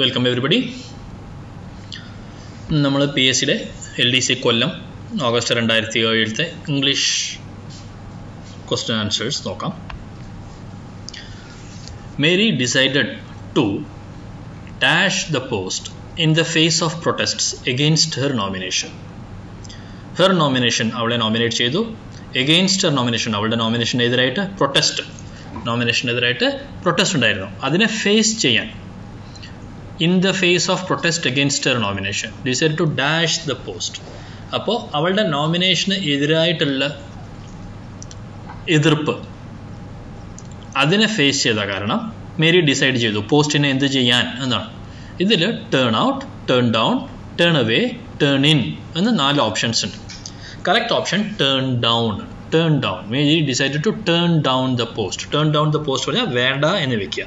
Welcome everybody നമ്മൾ P S സിയുടെ L D C Kollam August രണ്ടായിരത്തി ഏഴിലത്തെ ഇംഗ്ലീഷ് ക്വസ്റ്റ്യൻ ആൻസേഴ്സ് നോക്കാം. Mary decided to dash the post in the face of protests against her nomination her nomination അവളെ nominate ചെയ്തു. Against her nomination അവളുടെ നോമിനേഷനെതിരായിട്ട് protest നോമിനേഷനെതിരായിട്ട് protest ഉണ്ടായിരുന്നു. അതിനെ ഫേസ് ചെയ്യാൻ in the face of protest against her nomination decide to dash the post അപ്പോൾ അവളുടെ നോമിനേഷന് എതിരായിട്ടുള്ള എതിർപ്പ് അതിനെ ഫേസ് ചെയ്ത കാരണം മേരി ഡിസൈഡ് ചെയ്തു. പോസ്റ്റിനെ എന്ത് ചെയ്യാൻ എന്നാണ്. ഇതിൽ turn out turn down turn away turn in എന്ന് നാല് ഓപ്ഷൻസ് ഉണ്ട്. Correct option turn down turn down Mary decide to turn down the post turn down the post പറഞ്ഞാൽ വേണ്ട എന്ന് വെക്കുക.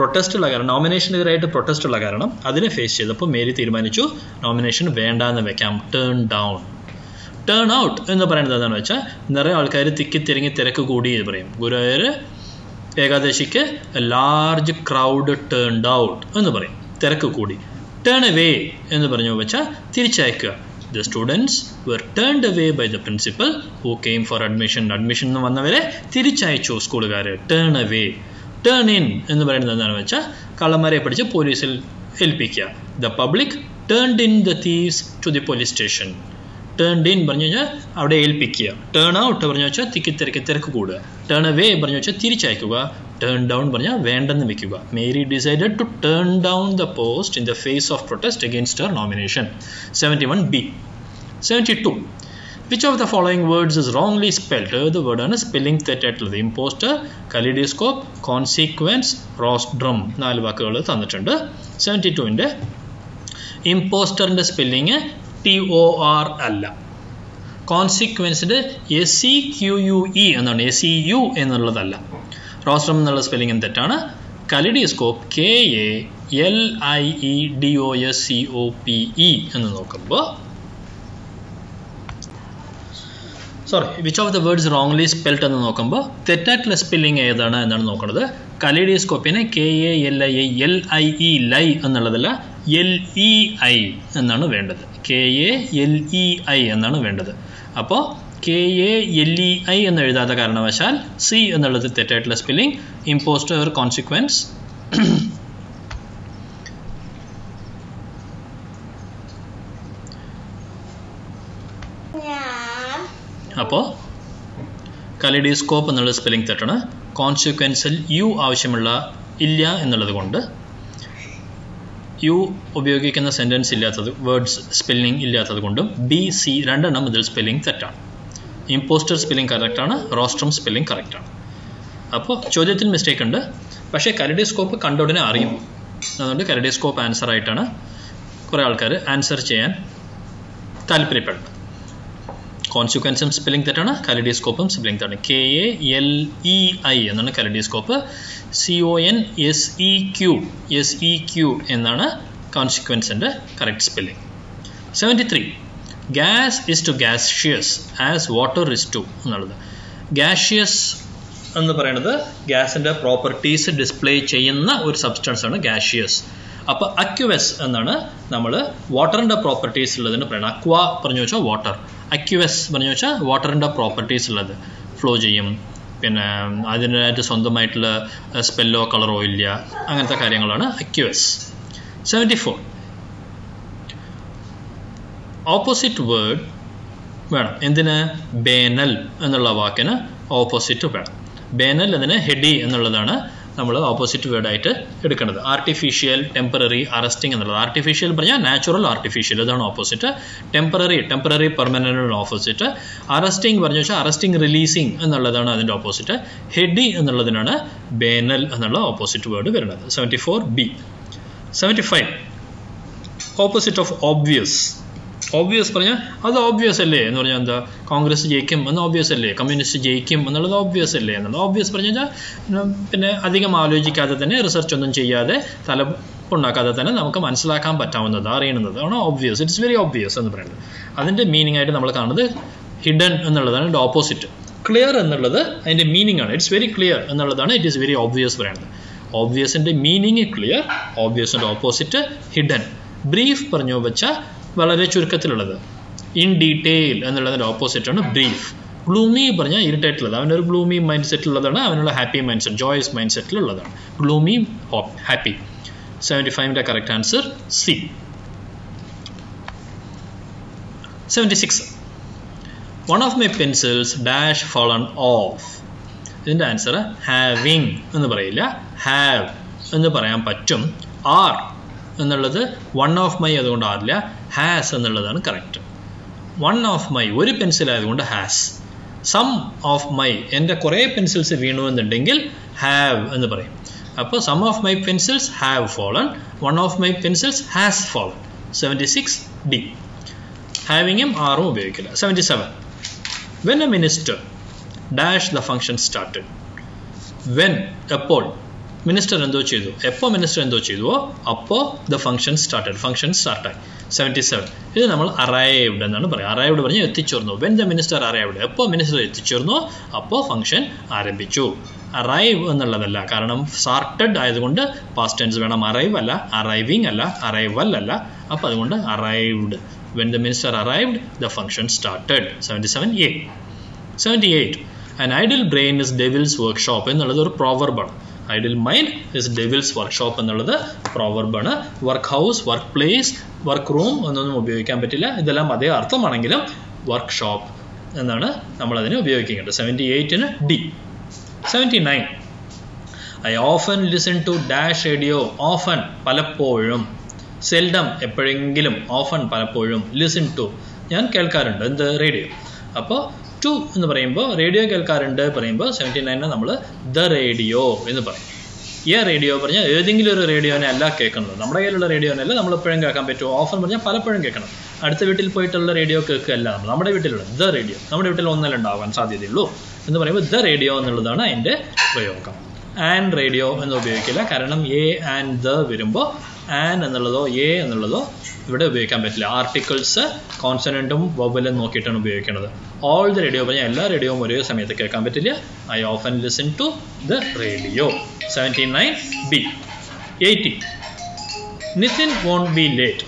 പ്രൊട്ടസ്റ്റ് ഉള്ള കാരണം നോമിനേഷനെതിരായിട്ട് പ്രൊട്ടസ്റ്റുള്ള കാരണം അതിനെ ഫേസ് ചെയ്തപ്പോൾ മേരി തീരുമാനിച്ചു നോമിനേഷൻ വേണ്ട എന്ന് വെക്കാം ടേൺ ഡൗൺ ടേൺ ഔട്ട് എന്ന് പറയുന്നത് എന്താണെന്ന് വെച്ചാൽ നിറയെ ആൾക്കാർ തിക്കി തിരങ്ങി തിരക്ക് കൂടി എന്ന് പറയും. ഗുരുവായൂർ ഏകാദശിക്ക് ലാർജ് ക്രൗഡ് ടേൺഡ് ഔട്ട് എന്ന് പറയും. തിരക്ക് കൂടി. ടേൺ അവേ എന്ന് പറഞ്ഞു വെച്ചാൽ തിരിച്ചയക്കുക. The students were turned away by the principal who came for admission admission എന്ന് വന്നവരെ തിരിച്ചയച്ചു സ്കൂളുകാർ ടേൺ അവേ ടേൺ ഇൻ എന്ന് പറയുന്നത് എന്താണെന്ന് വെച്ചാൽ കള്ളന്മാരെ പിടിച്ച് പോലീസിൽ ഏൽപ്പിക്കുക. The public turned in the thieves to the police station turned in പറഞ്ഞു കഴിഞ്ഞാൽ അവിടെ ഏൽപ്പിക്കുക. ടേൺ ഔട്ട് പറഞ്ഞു വെച്ചാൽ തിക്കി തിരക്ക് തിരക്ക് കൂടുക. ടേൺ അവേ പറഞ്ഞു വെച്ചാൽ തിരിച്ചയക്കുക. ടേൺ ഡൗൺ പറഞ്ഞാൽ വേണ്ടെന്ന് വെക്കുക. Mary decided to turn down the post in the face of protest against her nomination seventy one B seventy two which the following words is wrongly wrongly The word ആണ് spelling തെറ്റായിട്ടുള്ളത് impostor kaleidoscope consequence റോസ്ഡ്രം നാല് വാക്കുകൾ തന്നിട്ടുണ്ട്. Seventy ടുവിന്റെ ഇമ്പോസ്റ്ററിന്റെ spelling T O R അല്ല. കോൺസിക്വൻസിന്റെ S C Q U E എന്നാണ്. S E U എന്നുള്ളതല്ല. Rostrum എന്നുള്ള സ്പെല്ലിംഗ് തെറ്റാണ്. Kaleidoscope K A L I E D O S C O P E എന്ന് നോക്കുമ്പോൾ sorry which of the words wrongly spelt എന്ന് നോക്കുമ്പോൾ തെറ്റായിട്ടുള്ള സ്പെല്ലിംഗ് ഏതാണ് എന്നാണ് നോക്കുന്നത് കലേഡിയോസ്കോപ്പിനെ K A L I A L I E lie എന്നുള്ളതല്ല എൽ ഇ ഐ എന്നാണ് വേണ്ടത്. K A L E I എന്നാണ് വേണ്ടത്. അപ്പോൾ K A L E I എന്ന് എഴുതാത്ത കാരണവശാൽ സി എന്നുള്ളത് തെറ്റായിട്ടുള്ള സ്പെല്ലിംഗ് ഓർ കോൺസിക്വൻസ് അപ്പോൾ കലിഡിയോസ്കോപ്പ് എന്നുള്ള സ്പെല്ലിംഗ് തെറ്റാണ്. കോൺസിക്വൻസിൽ യു ആവശ്യമുള്ള ഇല്ല എന്നുള്ളത് കൊണ്ട് യു ഉപയോഗിക്കുന്ന സെന്റൻസ് ഇല്ലാത്തത് വേർഡ്സ് സ്പെല്ലിംഗ് ഇല്ലാത്തത് കൊണ്ടും ബി സി രണ്ടെണ്ണം ഇതിൽ സ്പെല്ലിംഗ് തെറ്റാണ്. ഇമ്പോസ്റ്റർ സ്പെല്ലിംഗ് കറക്റ്റാണ് റോസ്ട്രം സ്പെല്ലിംഗ് കറക്റ്റാണ് അപ്പോൾ ചോദ്യത്തിൽ മിസ്റ്റേക്ക് ഉണ്ട്. പക്ഷേ കരഡിയോസ്കോപ്പ് കണ്ട ഉടനെ അറിയും. അതുകൊണ്ട് കരഡിയോസ്കോപ്പ് ആൻസർ ആയിട്ടാണ് കുറേ ആൾക്കാർ ആൻസർ ചെയ്യാൻ താല്പര്യപ്പെടുന്നത്. കോൺസിക്വൻസും സ്പെല്ലിംഗ് തെറ്റാണ് കലഡിയോസ്കോപ്പും സ്പെല്ലിംഗ് തെറ്റാണ്. K A L E I എന്നാണ് kaleidoscope. C O N S E Q S E Q എന്നാണ് കോൺസിക്വൻസിന്റെ correct spelling seventy three gas is to gaseous as water is to എന്നുള്ളത്. ഗ്യാഷിയസ് എന്ന് പറയുന്നത് ഗ്യാസിന്റെ പ്രോപ്പർട്ടീസ് ഡിസ്പ്ലേ ചെയ്യുന്ന ഒരു substance ആണ് ഗ്യാഷിയസ് അപ്പോൾ അക്യുവസ് എന്നാണ് നമ്മൾ വാട്ടറിന്റെ പ്രോപ്പർട്ടീസ് ഉള്ളതിന് പറയുന്നത്. അക്വ പറഞ്ഞു വെച്ചാൽ വാട്ടർ അക്യുവസ് പറഞ്ഞു വെച്ചാൽ വാട്ടറിന്റെ പ്രോപ്പർട്ടീസ് ഉള്ളത്. ഫ്ലോ ചെയ്യും. പിന്നെ അതിനായിട്ട് സ്വന്തമായിട്ടുള്ള സ്പെല്ലോ കളറോ ഇല്ല. അങ്ങനത്തെ കാര്യങ്ങളാണ് aqueous seventy four opposite word വേണം. എന്തിന്? ബേനൽ എന്നുള്ള വാക്കിന് ഓപ്പോസിറ്റ് വേണം. ബേനൽ അതിന് ഹെഡി എന്നുള്ളതാണ് നമ്മൾ ഓപ്പോസിറ്റ് വേർഡായിട്ട് എടുക്കേണ്ടത് ആർട്ടിഫിഷ്യൽ ടെമ്പററി അറസ്റ്റിംഗ് എന്നുള്ളത്. ആർട്ടിഫിഷ്യൽ പറഞ്ഞാൽ നാച്ചുറൽ ആർട്ടിഫിഷ്യൽ ഇതാണ് opposite temporary temporary permanent opposite arresting പറഞ്ഞു വെച്ചാൽ അറസ്റ്റിംഗ് റിലീസിംഗ് എന്നുള്ളതാണ് അതിന്റെ ഓപ്പോസിറ്റ് ഹെഡി എന്നുള്ളതിനാണ് ബേനൽ എന്നുള്ള ഓപ്പോസിറ്റ് വേർഡ് വരുന്നത്. Seventy four B seventy five opposite of obvious obvious പറഞ്ഞാൽ അത് ഓബ്വിയസ് അല്ലേ എന്ന് പറഞ്ഞാൽ എന്താ? കോൺഗ്രസ് ജയിക്കും എന്ന് ഓബ്വിയസ് അല്ലേ? കമ്മ്യൂണിസ്റ്റ് ജയിക്കും എന്നുള്ളത് ഓബ്വിയസ് അല്ലേ? എന്നുള്ളത് ഓബ്വിയസ് പറഞ്ഞു കഴിഞ്ഞാൽ പിന്നെ അധികം ആലോചിക്കാതെ തന്നെ റിസർച്ച് ഒന്നും ചെയ്യാതെ തല ഉണ്ടാക്കാതെ തന്നെ നമുക്ക് മനസ്സിലാക്കാൻ പറ്റാവുന്നത് അറിയുന്നതാണ് ആണ് ഓബ്വിയസ് ഇറ്റ്സ് വെരി ഓബ്വിയസ് എന്ന് പറയുന്നത്. അതിന്റെ മീനിങ് ആയിട്ട് നമ്മൾ കാണുന്നത് ഹിഡൻ എന്നുള്ളതാണ് ഇതിന്റെ ഓപ്പോസിറ്റ് ക്ലിയർ എന്നുള്ളത് അതിന്റെ മീനിങ് ആണ്. ഇറ്റ്സ് വെരി ക്ലിയർ എന്നുള്ളതാണ് ഇറ്റ് ഈസ് വെരി ഓബ്വിയസ് പറയുന്നത്. ഓബ്വിയസിന്റെ മീനിങ് ക്ലിയർ ഓബ്വിയസിന്റെ ഓപ്പോസിറ്റ് ഹിഡൻ ബ്രീഫ് പറഞ്ഞു വെച്ചാൽ വളരെ ചുരുക്കത്തിലുള്ളത്. ഇൻ ഡീറ്റെയിൽ എന്നുള്ളതിന്റെ ഓപ്പോസിറ്റാണ് ബ്രീഫ് ഗ്ലൂമി പറഞ്ഞാൽ ഇറിറ്റേറ്റ് ഉള്ളത് അവനൊരു ഗ്ലൂമി മൈൻഡ് സെറ്റിലുള്ളതാണ് അവനുള്ള happy mind set joyous mind സെറ്റിലുള്ളതാണ് gloomy happy seventy ഫൈവിന്റെ correct answer C seventy six one of my pencils dash fallen off ഇതിന്റെ ആൻസർ ഹാവിങ് എന്ന് പറയില്ല. ഹാവ് എന്ന് പറയാൻ പറ്റും. ആർ എന്നുള്ളത് വൺ ഓഫ് മൈ അതുകൊണ്ട് ആവില്ല ഹാസ് എന്നുള്ളതാണ് കറക്റ്റ് വൺ ഓഫ് മൈ ഒരു പെൻസിൽ ആയതുകൊണ്ട് ഹാസ് സം ഓഫ് മൈ എന്റെ കുറേ പെൻസിൽസ് വീണു എന്നുണ്ടെങ്കിൽ ഹാവ് എന്ന് പറയും. അപ്പോൾ some of my pencils have fallen one of my pencils has fallen seventy six D ഹാവിങ്ങും ആറും ഉപയോഗിക്കില്ല. Seventy seven when a minister dash the function started when എപ്പോൾ? മിനിസ്റ്റർ എന്തോ ചെയ്തു? എപ്പോൾ മിനിസ്റ്റർ എന്തോ ചെയ്തുവോ അപ്പോൾ ദ ഫംഗ്ഷൻ സ്റ്റാർട്ടഡ് ഫംഗ്ഷൻ സ്റ്റാർട്ടായി സെവന്റി സെവൻ ഇത് നമ്മൾ അറൈവ്ഡ് എന്നാണ് പറയുക. അറൈവ്ഡ് പറഞ്ഞ് എത്തിച്ചേർന്നു. വെൻ ദ മിനിസ്റ്റർ അറൈവ്ഡ് എപ്പോൾ മിനിസ്റ്റർ എത്തിച്ചേർന്നു? അപ്പോൾ ഫംഗ്ഷൻ ആരംഭിച്ചു. അറൈവ് എന്നുള്ളതല്ല. കാരണം സാർട്ടഡ് ആയതുകൊണ്ട് പാസ്റ്റ് ടെൻസ് വേണം. അറൈവ് അല്ല അറൈവിങ് അല്ല അറൈവൽ അല്ല. അപ്പോൾ അതുകൊണ്ട് arrived when the minister arrived the function started seventy seven A seventy eight an idle brain is devil's workshop എന്നുള്ളത് ഒരു പ്രോവർബാണ് idle mind is devil's workshop എന്നുള്ളത് പ്രോവർബാണ് work house work place work room എന്നൊന്നും ഉപയോഗിക്കാൻ പറ്റില്ല. ഇതെല്ലാം അതേ അർത്ഥമാണെങ്കിലും വർക്ക് ഷോപ്പ് എന്നാണ് നമ്മൾ അതിനെ ഉപയോഗിക്കേണ്ടത് seventy എയ്റ്റിന് D seventy nine I often listen to dash radio often പലപ്പോഴും. സെൽഡം എപ്പോഴെങ്കിലും ഓഫൻ പലപ്പോഴും ലിസൺ ടു ഞാൻ കേൾക്കാറുണ്ട്. എന്ത്? റേഡിയോ അപ്പോൾ ടു എന്ന് പറയുമ്പോൾ റേഡിയോ കേൾക്കാറുണ്ട് പറയുമ്പോൾ സെവന്റി നയനെ നമ്മൾ ദ റേഡിയോ എന്ന് പറയും. ഈ റേഡിയോ പറഞ്ഞാൽ ഏതെങ്കിലും ഒരു റേഡിയോനെ അല്ല കേൾക്കുന്നത്. നമ്മുടെ കയ്യിലുള്ള റേഡിയോനല്ല നമ്മൾ എപ്പോഴും കേൾക്കാൻ പറ്റുമോ ഓഫർ പറഞ്ഞാൽ പലപ്പോഴും കേൾക്കണം. അടുത്ത വീട്ടിൽ പോയിട്ടുള്ള റേഡിയോ കേൾക്കുകയല്ല നമ്മൾ. നമ്മുടെ വീട്ടിലുള്ള ദ റേഡിയോ നമ്മുടെ വീട്ടിൽ ഒന്നല്ല ഉണ്ടാവാൻ സാധ്യതയുള്ളൂ എന്ന് പറയുമ്പോൾ ദ റേഡിയോ എന്നുള്ളതാണ് അതിന്റെ പ്രയോഗം. ആൻ റേഡിയോ എന്ന് ഉപയോഗിക്കില്ല കാരണം എ ആൻഡ് ദ വരുമ്പോൾ ആൻ എന്നുള്ളതോ എ എന്നുള്ളതോ ഇവിടെ ഉപയോഗിക്കാൻ പറ്റില്ല. ആർട്ടിക്കിൾസ് കോൺസനന്റും വവലും നോക്കിയിട്ടാണ് ഉപയോഗിക്കുന്നത്. ഓൾ ദ റേഡിയോ പറഞ്ഞാൽ എല്ലാ റേഡിയോയും ഒരേ സമയത്ത് കേൾക്കാൻ പറ്റില്ല. I often listen to the radio seventy nine B eighty Nithin won't be late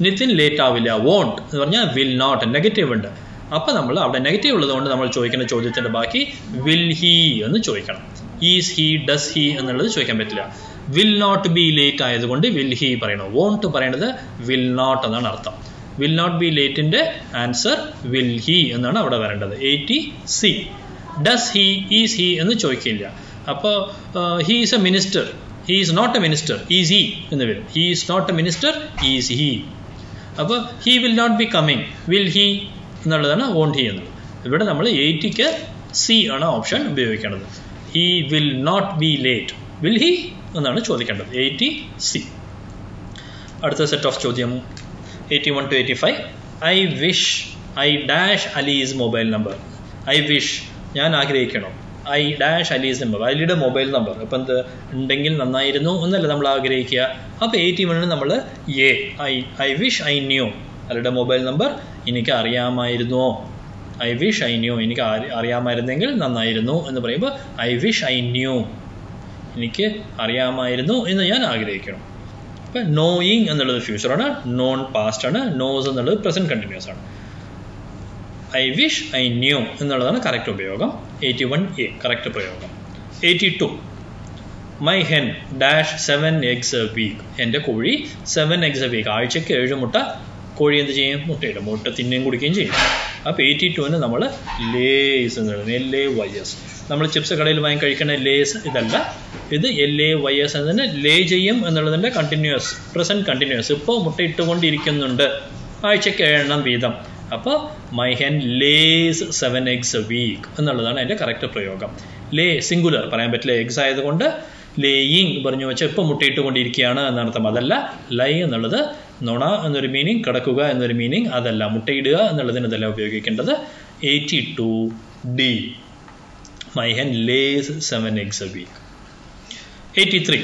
Nithin late ആവില്ല. വോണ്ട് എന്ന് പറഞ്ഞാൽ വിൽ നോട്ട് നെഗറ്റീവ് ഉണ്ട്. അപ്പോൾ നമ്മൾ അവിടെ നെഗറ്റീവ് ഉള്ളതുകൊണ്ട് നമ്മൾ ചോദിക്കുന്ന ചോദ്യത്തിന്റെ ബാക്കി വിൽ ഹി എന്ന് ചോദിക്കണം. ഈസ് ഹി ഡസ് ഹി എന്നുള്ളത് ചോദിക്കാൻ പറ്റില്ല. വിൽ നോട്ട് ബി ലേറ്റ് ആയതുകൊണ്ട് വിൽ ഹി പറയണം? വോണ്ട് പറയണത് വിൽ നോട്ട് എന്നാണ് അർത്ഥം. വിൽ നോട്ട് ബി ലേറ്റിന്റെ ആൻസർ വിൽ ഹി എന്നാണ് അവിടെ വരേണ്ടത്. Eighty C does he is he എന്ന് ചോദിക്കില്ല. അപ്പോൾ he is a minister he is not a minister is he എന്ന് വരും. He is not a minister is he അപ്പോൾ he will not be coming will he എന്നുള്ളതാണ് won't he എന്നുള്ളത് ഇവിടെ നമ്മൾ എയ്റ്റിക്ക് സി ആണ് ഓപ്ഷൻ ഉപയോഗിക്കേണ്ടത് he will not be late will he എന്നാണ് ചോദിക്കേണ്ടത്. എയ്റ്റി സി അടുത്ത സെറ്റ് ഓഫ് ചോദ്യം. Eighty one two eighty five I wish I dash Ali's mobile number I wish ഞാൻ ആഗ്രഹിക്കണം. ഐ ഡാഷ് അലീസ് നമ്പർ അലിയുടെ മൊബൈൽ നമ്പർ അപ്പം എന്ത്? ഉണ്ടെങ്കിൽ നന്നായിരുന്നു എന്നല്ല നമ്മൾ ആഗ്രഹിക്കുക. അപ്പോൾ എയ്റ്റി വണ്ണിന് നമ്മൾ A I I wish I knew അലിയുടെ മൊബൈൽ നമ്പർ എനിക്ക് അറിയാമായിരുന്നോ ഐ വിഷ് ഐ ന്യൂ എനിക്ക് അറിയാമായിരുന്നെങ്കിൽ നന്നായിരുന്നു എന്ന് പറയുമ്പോൾ ഐ വിഷ് ഐ ന്യൂ എനിക്ക് അറിയാമായിരുന്നു എന്ന് ഞാൻ ആഗ്രഹിക്കണം. അപ്പം നോയിങ് എന്നുള്ളത് ഫ്യൂച്ചറാണ് നോൺ പാസ്റ്റ് ആണ് നോസ് എന്നുള്ളത് പ്രസന്റ് കണ്ടിന്യൂസ് ആണ്. ഐ വിഷ് ഐ ന്യൂ എന്നുള്ളതാണ് കറക്റ്റ് ഉപയോഗം. എയ്റ്റി വൺ എ കറക്റ്റ് പ്രയോഗം. Eighty two my hen dash seven eggs a week എന്റെ കോഴി സെവൻ എഗ്സ് എ വീക്ക് ആഴ്ചയ്ക്ക് ഏഴ് മുട്ട കോഴി എന്ത് ചെയ്യും? മുട്ടയിടും. മുട്ട തിന്നുകയും കുടിക്കുകയും ചെയ്യും. അപ്പോൾ എയ്റ്റി ടുവിന് നമ്മൾ ലേസ് എന്ന് പറയുന്നത് എൽ എ വൈ എസ് നമ്മൾ ചിപ്സ് കടയിൽ വാങ്ങി കഴിക്കുന്ന ലേസ് ഇതല്ല. ഇത് എൽ എ വൈ എസ് എന്നതിന് ലേ ചെയ്യും എന്നുള്ളതിന്റെ കണ്ടിന്യൂസ് പ്രസന്റ് കണ്ടിന്യൂസ് ഇപ്പോൾ മുട്ടയിട്ടുകൊണ്ടിരിക്കുന്നുണ്ട് ആഴ്ചയ്ക്ക് എണ്ണം വീതം. അപ്പോൾ my hen lays seven eggs week എന്നുള്ളതാണ് അതിന്റെ കറക്റ്റ് പ്രയോഗം. ലേ സിംഗുലർ പറയാൻ പറ്റില്ല. എഗ്സ് ആയതുകൊണ്ട് ലേയിങ് പറഞ്ഞു വെച്ചാൽ ഇപ്പോൾ മുട്ടയിട്ടുകൊണ്ടിരിക്കുകയാണ് എന്നർത്ഥം. അതല്ല ലൈ എന്നുള്ളത് നുണ എന്നൊരു മീനിങ് കിടക്കുക എന്നൊരു മീനിങ് അതല്ല മുട്ടയിടുക എന്നുള്ളതിന് ഇതല്ല ഉപയോഗിക്കേണ്ടത് eighty two D my hen lays seven eggs a week eighty three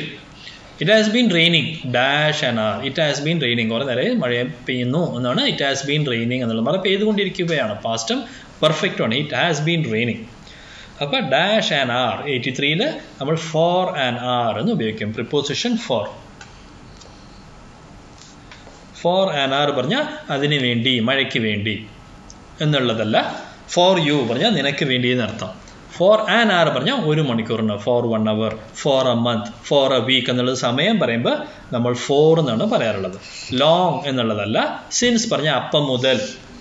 it has been raining dash an hour it has been raining കുറേ നേരം മഴ പെയ്യുന്നു എന്നാണ്. ഇറ്റ് ഹാസ് ബീൻ റെയിനിങ് എന്നുള്ളത് മഴ പെയ്തുകൊണ്ടിരിക്കുകയാണ്. പാസ്റ്റും പെർഫെക്റ്റ് ആണ്. ഇറ്റ് ഹാസ് ബീൻ റെയിനിങ് അപ്പോൾ ഡാഷ് ആൻഡ് ആർ എയ്റ്റി ത്രീയിൽ നമ്മൾ ഫോർ ആൻഡ് ആർ എന്ന് ഉപയോഗിക്കും. Preposition for for an hour പറഞ്ഞാൽ അതിന് വേണ്ടി മഴയ്ക്ക് വേണ്ടി എന്നുള്ളതല്ല. ഫോർ യു പറഞ്ഞാൽ നിനക്ക് വേണ്ടി എന്നർത്ഥം. ഫോർ ആൻ ആർ പറഞ്ഞാൽ ഒരു മണിക്കൂറിന്. For one hour for a month for a week എന്നുള്ളത് സമയം പറയുമ്പോൾ നമ്മൾ ഫോർ എന്നാണ് പറയാറുള്ളത്. ലോങ് എന്നുള്ളതല്ല. സിൻസ് പറഞ്ഞാൽ അപ്പം മുതൽ.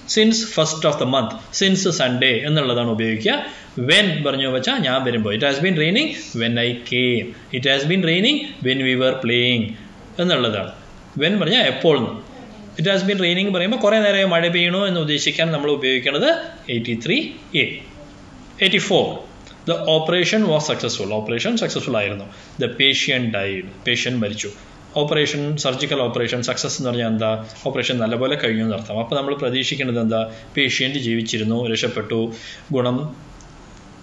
Since first of the month since Sunday എന്നുള്ളതാണ് ഉപയോഗിക്കുക. വെൻ പറഞ്ഞു വെച്ചാൽ ഞാൻ വരുമ്പോൾ it has been raining when I came it has been raining when we were playing എന്നുള്ളതാണ്. വെൻ പറഞ്ഞാൽ എപ്പോൾ ഇറ്റ് ഹാസ് ബീൻ റെയിനിങ് പറയുമ്പോൾ കുറേ നേരമായി മഴ പെയ്യണോ എന്ന് ഉദ്ദേശിക്കാൻ നമ്മൾ ഉപയോഗിക്കുന്നത് eighty three A eighty four the operation was successful operation successful ആയിരുന്നു. ദ പേഷ്യൻ ഡൈഡ് പേഷ്യൻ മരിച്ചു. ഓപ്പറേഷൻ സർജിക്കൽ ഓപ്പറേഷൻ സക്സസ് എന്ന് പറഞ്ഞാൽ എന്താ? ഓപ്പറേഷൻ നല്ലപോലെ കഴിഞ്ഞു എന്നർത്ഥം അപ്പോൾ നമ്മൾ പ്രതീക്ഷിക്കുന്നത് എന്താ? പേഷ്യന്റ് ജീവിച്ചിരുന്നു രക്ഷപ്പെട്ടു ഗുണം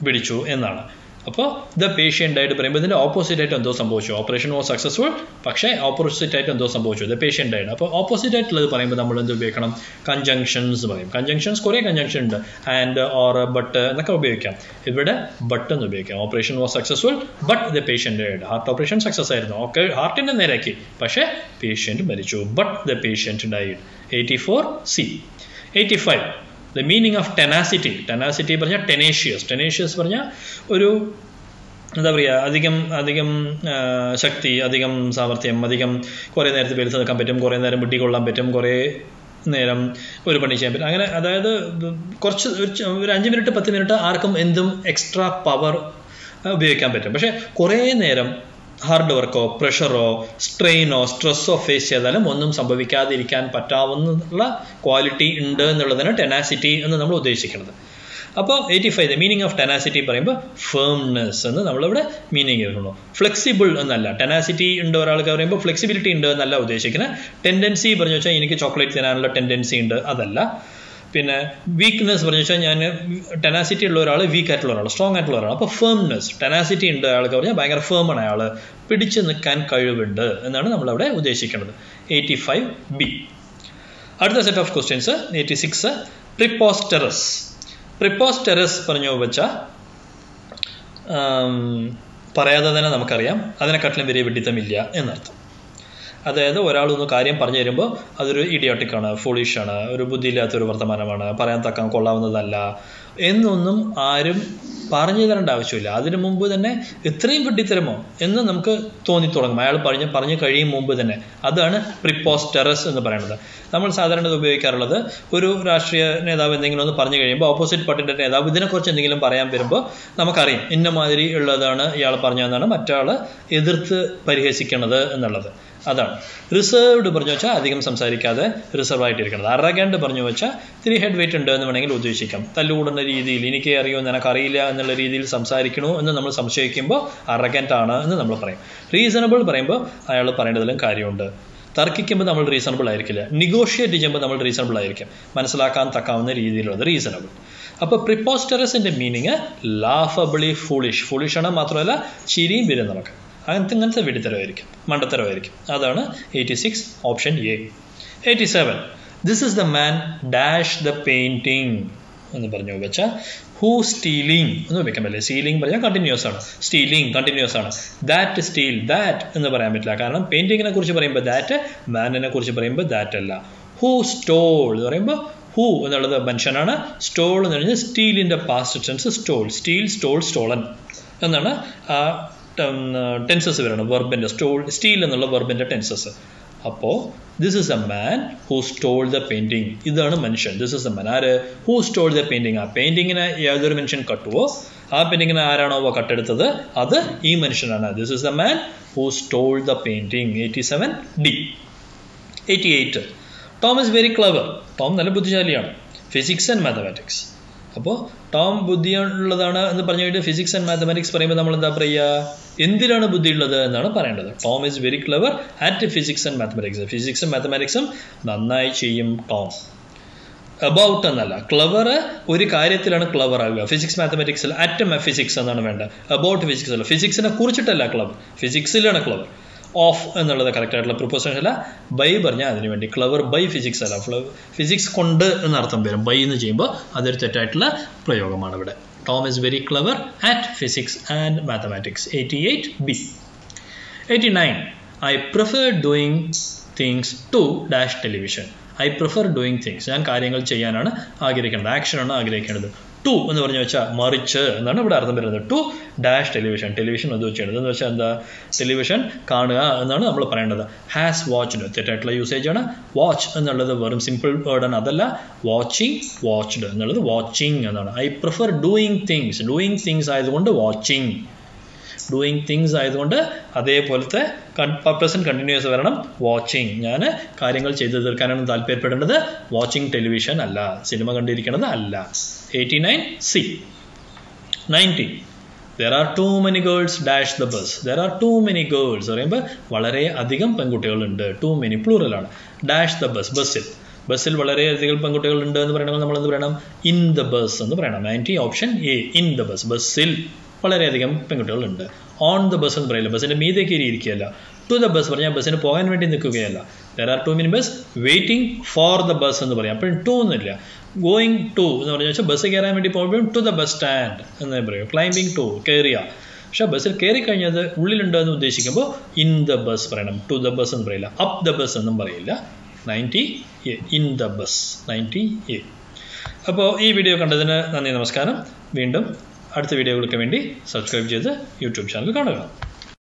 പിടിച്ചു എന്നാണ്. അപ്പോൾ ദ പേഷ്യന്റ് ആയിട്ട് പറയുമ്പോൾ ഇതിന്റെ ഓപ്പോസിറ്റ് ആയിട്ട് എന്തോ സംഭവിച്ചു. ഓപ്പറേഷൻ വാസ് സക്സസ്ഫുൾ പക്ഷേ ഓപ്പോസിറ്റ് ആയിട്ട് എന്തോ സംഭവിച്ചു. ദ പേഷ്യന്റ് ആയിട്ട്. അപ്പോൾ ഓപ്പോസിറ്റ് ആയിട്ടുള്ളത് പറയുമ്പോൾ നമ്മൾ എന്ത് ഉപയോഗിക്കണം? കൺജങ്ഷൻസ് പറയും. കൺജങ്ഷൻസ് കുറേ കൺജങ്ഷൻ ഉണ്ട്. ആൻഡ് ഓർ ബട്ട് എന്നൊക്കെ ഉപയോഗിക്കാം. ഇവിടെ ബട്ട് എന്ന് ഉപയോഗിക്കാം. Operation was successful but the patient ആയിട്ട്. ഹാർട്ട് ഓപ്പറേഷൻ സക്സസ് ആയിരുന്നു. ഓക്കെ ഹാർട്ടിന്റെ നേരാക്കി. പക്ഷേ പേഷ്യന്റ് മരിച്ചു. But the patient died eighty four C eighty five the meaning of tenacity tenacity പറഞ്ഞാൽ ടെനേഷ്യസ് ടെനേഷ്യസ് പറഞ്ഞാൽ ഒരു എന്താ പറയുക അധികം അധികം ശക്തി അധികം സാമർഥ്യം അധികം കുറേ നേരത്തെ പേര് നിൽക്കാൻ പറ്റും കുറേ നേരം വിട്ടിക്കൊള്ളാൻ പറ്റും കുറേ നേരം ഒരു പണി ചെയ്യാൻ പറ്റും. അങ്ങനെ അതായത് കുറച്ച് ഒരു അഞ്ച് മിനിറ്റ് പത്ത് മിനിറ്റ് ആർക്കും എന്തും എക്സ്ട്രാ പവർ ഉപയോഗിക്കാൻ പറ്റും. പക്ഷേ കുറേ നേരം ഹാർഡ് വർക്കോ പ്രഷറോ സ്ട്രെയിനോ സ്ട്രെസ്സോ ഫേസ് ചെയ്താലും ഒന്നും സംഭവിക്കാതിരിക്കാൻ പറ്റാവുന്ന ക്വാളിറ്റി ഉണ്ട് എന്നുള്ളതാണ് ടെനാസിറ്റി എന്ന് നമ്മൾ ഉദ്ദേശിക്കുന്നത്. അപ്പോൾ eighty five the meaning of tenacity പറയുമ്പോൾ ഫേംനെസ് എന്ന് നമ്മളിവിടെ മീനിങ് ചെയ്തിട്ടുള്ളൂ ഫ്ലെക്സിബിൾ എന്നല്ല. ടെനാസിറ്റി ഉണ്ട് ഒരാൾക്ക് പറയുമ്പോൾ ഫ്ലെക്സിബിലിറ്റി ഉണ്ട് എന്നല്ല ഉദ്ദേശിക്കുന്നത്. ടെൻഡൻസി പറഞ്ഞു വെച്ചാൽ എനിക്ക് ചോക്ലേറ്റ് തിന്നാനുള്ള ടെൻഡൻസി ഉണ്ട്. അതല്ല. പിന്നെ വീക്ക്നെസ് പറഞ്ഞു വെച്ചാൽ ഞാൻ ടെനാസിറ്റി ഉള്ള ഒരാൾ വീക്ക് ആയിട്ടുള്ള ഒരാൾ സ്ട്രോങ് ആയിട്ടുള്ള ഒരാൾ അപ്പോൾ ഫേംനെസ് ടെനാസിറ്റി ഉണ്ട് അയാൾക്ക് പറഞ്ഞാൽ ഭയങ്കര ഫേമാണ് അയാൾ പിടിച്ചു നിൽക്കാൻ കഴിവുണ്ട് എന്നാണ് നമ്മളവിടെ ഉദ്ദേശിക്കുന്നത്. എയ്റ്റി ഫൈവ് ബി അടുത്ത set of questions eighty six preposterous preposterous പറഞ്ഞു വെച്ചാൽ പറയാതെ തന്നെ നമുക്കറിയാം. അതിനെക്കാട്ടിലും വലിയ വിഡിത്തമില്ല എന്നർത്ഥം. അതായത് ഒരാളൊന്ന് കാര്യം പറഞ്ഞു തരുമ്പോൾ അതൊരു ഇഡിയോട്ടിക്കാണ് ഫുളിഷാണ് ഒരു ബുദ്ധിയില്ലാത്തൊരു വർത്തമാനമാണ് പറയാൻ തക്കാൻ കൊള്ളാവുന്നതല്ല എന്നൊന്നും ആരും പറഞ്ഞു തരേണ്ട ആവശ്യമില്ല. അതിനു മുമ്പ് തന്നെ ഇത്രയും വെട്ടിത്തരമോ എന്ന് നമുക്ക് തോന്നി തുടങ്ങും അയാൾ പറഞ്ഞ് പറഞ്ഞു കഴിയും മുമ്പ് തന്നെ. അതാണ് പ്രിപ്പോസ്റ്ററസ് എന്ന് പറയുന്നത്. നമ്മൾ സാധാരണ ഉപയോഗിക്കാറുള്ളത് ഒരു രാഷ്ട്രീയ നേതാവ് എന്തെങ്കിലും ഒന്ന് പറഞ്ഞു കഴിയുമ്പോൾ ഓപ്പോസിറ്റ് പാർട്ടിയുടെ നേതാവ് ഇതിനെക്കുറിച്ച് എന്തെങ്കിലും പറയാൻ വരുമ്പോൾ നമുക്കറിയാം ഇന്ന മാതിരി ഉള്ളതാണ് ഇയാൾ പറഞ്ഞതെന്നാണ് മറ്റാൾ എതിർത്ത് പരിഹസിക്കണത് എന്നുള്ളത്. അതാണ്. റിസർവ്ഡ് പറഞ്ഞു വെച്ചാൽ അധികം സംസാരിക്കാതെ റിസർവ് ആയിട്ടിരിക്കുന്നത് അറഗൻഡ് പറഞ്ഞു വെച്ചാൽ ഇത്തിരി ഹെഡ് വെയിറ്റ് ഉണ്ട് എന്ന് വേണമെങ്കിൽ ഉദ്ദേശിക്കാം. തല്ലുകൂടുന്ന രീതിയിൽ എനിക്ക് അറിയോ നിനക്കറിയില്ല എന്നുള്ള രീതിയിൽ സംസാരിക്കണോ എന്ന് നമ്മൾ സംശയിക്കുമ്പോൾ അറഗന്റ് ആണ് എന്ന് നമ്മൾ പറയും. റീസണബിൾ പറയുമ്പോൾ അയാൾ പറയേണ്ടതിലും കാര്യമുണ്ട്. തർക്കിക്കുമ്പോൾ നമ്മൾ റീസണബിൾ ആയിരിക്കില്ല. നെഗോഷിയേറ്റ് ചെയ്യുമ്പോൾ നമ്മൾ റീസണബിൾ ആയിരിക്കും. മനസ്സിലാക്കാൻ തക്കാവുന്ന രീതിയിലുള്ളത് റീസണബിൾ അപ്പോൾ പ്രിപ്പോസ്റ്ററസിന്റെ മീനിങ് ലാഫബിളി ഫുളിഷ് ഫുളിഷ് ആണ് മാത്രമല്ല ചിരിയും വരും നമുക്ക്. അങ്ങനത്തെ ഇങ്ങനത്തെ വെടിത്തരമായിരിക്കും മണ്ടത്തരമായിരിക്കും. അതാണ് eighty six option A eighty seven this is the man dash the painting എന്ന് പറഞ്ഞു വെച്ചാൽ ഹൂ സ്റ്റീലിംഗ് എന്ന് വയ്ക്കാൻ പറ്റില്ല. സ്റ്റീലിംഗ് പറഞ്ഞാൽ കണ്ടിന്യൂസ് ആണ്. സ്റ്റീലിംഗ് കണ്ടിന്യൂസ് ആണ്. ദാറ്റ് സ്റ്റീൽ ദാറ്റ് എന്ന് പറയാൻ പറ്റില്ല. കാരണം പെയിന്റിങ്ങിനെ കുറിച്ച് പറയുമ്പോൾ ദാറ്റ് മാനിനെ കുറിച്ച് പറയുമ്പോൾ ദാറ്റ് അല്ല. ഹൂ സ്റ്റോൾ എന്ന് പറയുമ്പോൾ ഹൂ എന്നുള്ളത് മനുഷ്യനാണ്. സ്റ്റോൾ എന്ന് പറഞ്ഞാൽ സ്റ്റീലിന്റെ past tense stole steal stole stolen എന്നാണ് ടെൻസസ് വരണം. വെർബിന്റെ സ്റ്റോൾ സ്റ്റീൽ എന്നുള്ള വെർബിന്റെ ടെൻസസ് അപ്പോൾ this is a man who stole the painting ഇതാണ് മനുഷ്യൻ. ദിസ് ഇസ് എ മാൻ ആര്? ഹൂ സ്റ്റോൾ ദ പെയിന്റിങ് ആ പെയിന്റിങ്ങിനെ ഏതൊരു മനുഷ്യൻ കട്ടുവോ? ആ പെയിന്റിങ്ങിനെ ആരാണോ കട്ടെടുത്തത്? അത് ഈ മനുഷ്യനാണ്. This is a man who stole the painting eighty seven D eighty eight Tom is very clever Tom നല്ല ബുദ്ധിശാലിയാണ്. ഫിസിക്സ് ആൻഡ് മാത്തമാറ്റിക്സ് അപ്പോൾ ടോം ബുദ്ധിയുള്ളതാണ് എന്ന് പറഞ്ഞു കഴിഞ്ഞാൽ ഫിസിക്സ് ആൻഡ് മാത്തമാറ്റിക്സ് പറയുമ്പോൾ നമ്മൾ എന്താ പറയുക എന്തിനാണ് ബുദ്ധിയുള്ളത് എന്നാണ് പറയേണ്ടത്. Tom is very clever at physics and mathematics ഫിസിക്സും മാത്തമാറ്റിക്സും നന്നായി ചെയ്യും ടോം. അബൌട്ട് എന്നല്ല ക്ലവർ ഒരു കാര്യത്തിലാണ് ക്ലവർ ആകുക ഫിസിക്സ് മാത്തമാറ്റിക്സിൽ ആറ്റം ഫിസിക്സ് എന്നാണ് വേണ്ടത്. അബൌട്ട് ഫിസിക്സ് അല്ല. ഫിസിക്സിനെ കുറിച്ചിട്ടല്ല ക്ലവർ ഫിസിക്സിലാണ് ക്ലവർ ഓഫ് എന്നുള്ളത് കറക്റ്റ് ആയിട്ടുള്ള പ്രിപ്പോസിഷൻ അല്ല. ബൈ പറഞ്ഞാൽ അതിന് വേണ്ടി ക്ലവർ ബൈ ഫിസിക്സ് അല്ല. ഫിസിക്സ് കൊണ്ട് എന്നർത്ഥം വരും. ബൈ എന്ന് ചെയ്യുമ്പോൾ അതൊരു തെറ്റായിട്ടുള്ള പ്രയോഗമാണ് ഇവിടെ. Tom is very clever at physics and mathematics eighty eight B eighty nine I prefer doing things to dash television I prefer doing things ഞാൻ കാര്യങ്ങൾ ചെയ്യാനാണ് ആഗ്രഹിക്കേണ്ടത് ആക്ഷനാണ് ആഗ്രഹിക്കുന്നത് ടു എന്ന് പറഞ്ഞു വെച്ചാൽ മറിച്ച് എന്നാണ് ഇവിടെ അർത്ഥം വരുന്നത്. To dash television. ടെലിവിഷൻ അത് വെച്ചാണ്? എന്ന് വെച്ചാൽ എന്താ? ടെലിവിഷൻ കാണുക എന്നാണ് നമ്മൾ പറയേണ്ടത്. ഹാസ് വാച്ച്ഡ് തെറ്റായിട്ടുള്ള യൂസേജ് ആണ്. വാച്ച് എന്നുള്ളത് വെറും സിമ്പിൾ വേർഡാണ് അതല്ല വാച്ചിങ് വാച്ച്ഡ് എന്നുള്ളത് വാച്ചിങ് എന്നാണ്. I prefer doing things doing things ആയതുകൊണ്ട് വാച്ചിങ് ഡൂയിങ് തിങ്സ് ആയതുകൊണ്ട് അതേപോലത്തെ പ്രസന്റ് കണ്ടിന്യൂസ് വരണം. വാച്ചിങ് ഞാൻ കാര്യങ്ങൾ ചെയ്തു തീർക്കാനാണ് താല്പര്യപ്പെടേണ്ടത് വാച്ചിങ് ടെലിവിഷൻ അല്ല. സിനിമ കണ്ടിരിക്കുന്നത് അല്ല. Eighty nine C ninety there are too many girls dash the bus there are too many girls പറയുമ്പോൾ വളരെ അധികം പെൺകുട്ടികളുണ്ട്. ടു മെനി പ്ലൂറലാണ് ഡാഷ് ദ ബസ് ബസ്സിൽ ബസ്സിൽ വളരെയധികം പെൺകുട്ടികളുണ്ട് എന്ന് പറയണമെങ്കിൽ നമ്മൾ എന്ത് പറയണം? ഇൻ ദ ബസ് എന്ന് പറയണം. Ninety option A in the bus ബസ്സിൽ വളരെയധികം പെൺകുട്ടികളുണ്ട്. ഓൺ ദ ബസ് എന്ന് പറയില്ല. ബസ്സിന്റെ കയറി ഇരിക്കുകയല്ല. ടു ദ ബസ് പറഞ്ഞാൽ ബസ്സിന് പോകാൻ വേണ്ടി നിൽക്കുകയല്ല. There are too many bus waiting for the bus എന്ന് പറയാം. അപ്പം ടു എന്നില്ല. ഗോയിങ് ടു എന്ന് പറഞ്ഞു വെച്ചാൽ ബസ് കയറാൻ വേണ്ടി പോകുമ്പോഴും ടു ദ ബസ് സ്റ്റാൻഡ് എന്ന് പറയും. ക്ലൈംബിംഗ് ടു കയറിയ പക്ഷെ ബസ്സിൽ കയറി കഴിഞ്ഞത് ഉള്ളിലുണ്ട് എന്ന് ഉദ്ദേശിക്കുമ്പോൾ ഇൻ ദ ബസ് പറയണം. ടു ദ ബസ് എന്ന് പറയില്ല. അപ്പ് ദ ബസ് എന്നും പറയില്ല. Ninety A in the bus ninety A അപ്പോൾ ഈ വീഡിയോ കണ്ടതിന് നന്ദി നമസ്കാരം. വീണ്ടും അടുത്ത വീഡിയോകൾക്ക് വേണ്ടി സബ്സ്ക്രൈബ് ചെയ്ത് യൂട്യൂബ് ചാനൽ കാണുക.